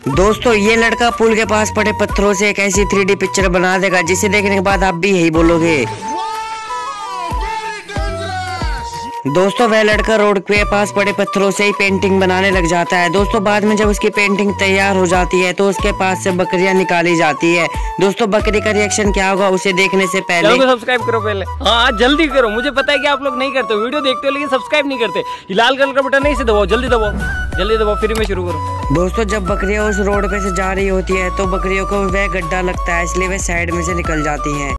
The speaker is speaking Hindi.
दोस्तों, ये लड़का पुल के पास पड़े पत्थरों से एक ऐसी थ्री पिक्चर बना देगा, जिसे देखने के बाद आप भी यही बोलोगे। दोस्तों वह लड़का रोड के पास पड़े पत्थरों से ही पेंटिंग बनाने लग जाता है। दोस्तों बाद में जब उसकी पेंटिंग तैयार हो जाती है तो उसके पास से बकरियाँ निकाली जाती है। दोस्तों बकरी का रिएक्शन क्या होगा उसे देखने से पहले सब्सक्राइब करो पहले। हाँ जल्दी करो। मुझे पता है कि आप लोग नहीं करते वीडियो देखते हो लेकिन सब्सक्राइब नहीं करते। लाल कलर का बटन नहीं से दबाओ जल्दी दबाओ। जल्दी दबाओ फिर मैं शुरू करो। दोस्तों जब बकरियाँ उस रोड पे से जा रही होती है तो बकरियों को वह गड्ढा लगता है इसलिए वह साइड में से निकल जाती हैं।